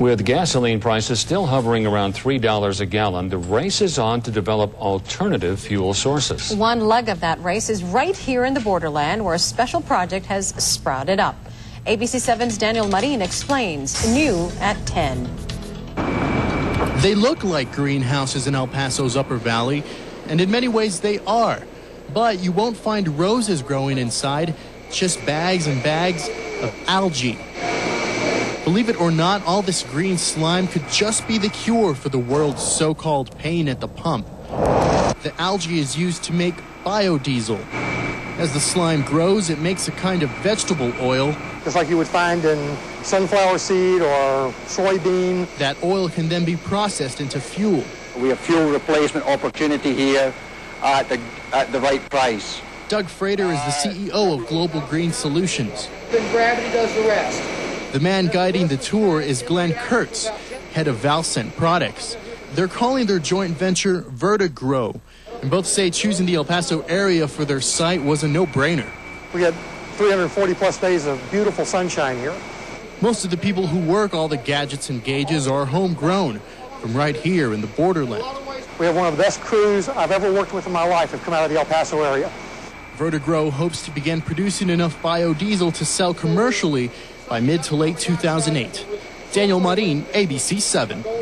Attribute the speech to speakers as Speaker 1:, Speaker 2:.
Speaker 1: With gasoline prices still hovering around $3 a gallon, the race is on to develop alternative fuel sources.
Speaker 2: One leg of that race is right here in the borderland where a special project has sprouted up. ABC 7's Daniel Marin explains, new at 10.
Speaker 3: They look like greenhouses in El Paso's Upper Valley, and in many ways they are. But you won't find roses growing inside, just bags and bags of algae. Believe it or not, all this green slime could just be the cure for the world's so called pain at the pump. The algae is used to make biodiesel. As the slime grows, it makes a kind of vegetable oil.
Speaker 4: Just like you would find in sunflower seed or soybean.
Speaker 3: That oil can then be processed into fuel.
Speaker 5: We have fuel replacement opportunity here at the, at the right price.
Speaker 3: Doug Frater is the CEO of Global Green Solutions.
Speaker 6: Then gravity does the rest.
Speaker 3: The man guiding the tour is Glen Kertz, head of Valcent Products. They're calling their joint venture Vertigro, and both say choosing the El Paso area for their site was a no-brainer.
Speaker 4: We had 340 plus days of beautiful sunshine here.
Speaker 3: Most of the people who work all the gadgets and gauges are homegrown from right here in the borderland.
Speaker 4: We have one of the best crews I've ever worked with in my life have come out of the El Paso area.
Speaker 3: Vertigro hopes to begin producing enough biodiesel to sell commercially by mid to late 2008. Daniel Marin, ABC 7.